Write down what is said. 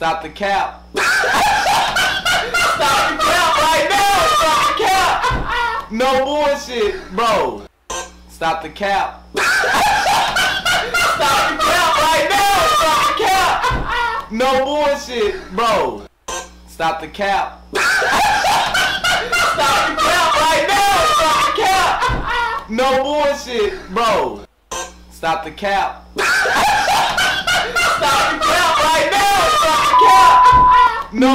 Stop the cap. Stop the cap right now. Stop the cap. No bullshit, bro. Stop the cap. Stop the cap right now. Stop the cap. No bullshit, bro. Stop the cap. Stop the cap right now. Stop the cap. No bullshit, bro. Stop the cap. Stop the cap right now. Stop the cap. No.